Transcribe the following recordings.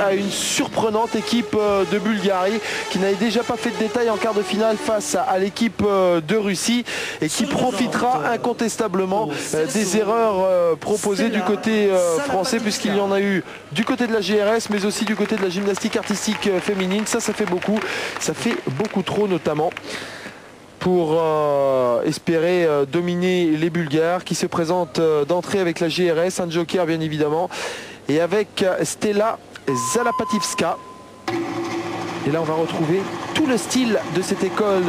à une surprenante équipe euh, de Bulgarie qui n'avait déjà pas fait de détails en quart de finale face à l'équipe euh, de Russie et qui profitera incontestablement euh, des erreurs proposées du côté français puisqu'il y en a eu du côté de la GRS mais aussi du côté de la gymnastique artistique féminine. Ça, ça fait beaucoup. Ça fait beaucoup trop notamment pour euh, espérer euh, dominer les Bulgares qui se présentent euh, d'entrée avec la GRS, un joker bien évidemment, et avec Stella Zalapativska. Et là on va retrouver tout le style de cette école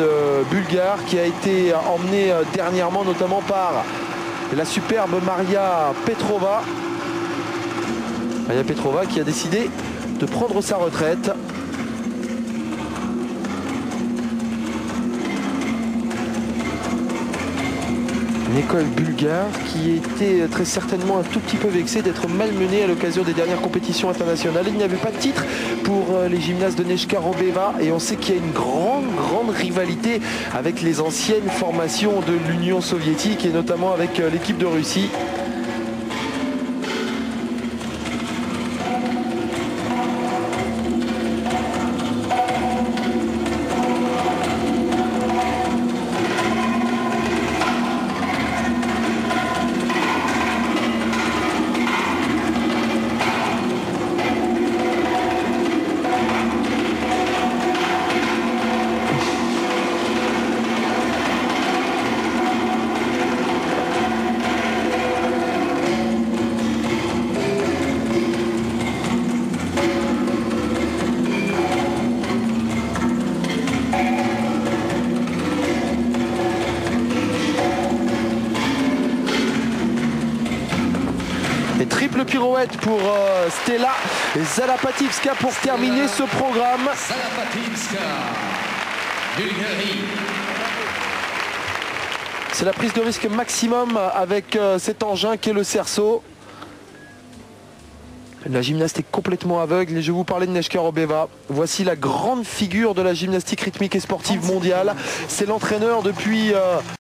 bulgare qui a été emmenée dernièrement notamment par la superbe Maria Petrova. Maria Petrova qui a décidé de prendre sa retraite Une école bulgare qui était très certainement un tout petit peu vexée d'être malmenée à l'occasion des dernières compétitions internationales. Il n'y avait pas de titre pour euh, les gymnastes de Neshka Robeva et on sait qu'il y a une grande, grande rivalité avec les anciennes formations de l'Union soviétique et notamment avec euh, l'équipe de Russie. Triple pirouette pour euh, Stella Zalapativska pour terminer ce programme. C'est la prise de risque maximum avec euh, cet engin qui est le cerceau. La gymnaste est complètement aveugle et je vais vous parler de Neshka Robeva. Voici la grande figure de la gymnastique rythmique et sportive mondiale. C'est l'entraîneur depuis... Euh,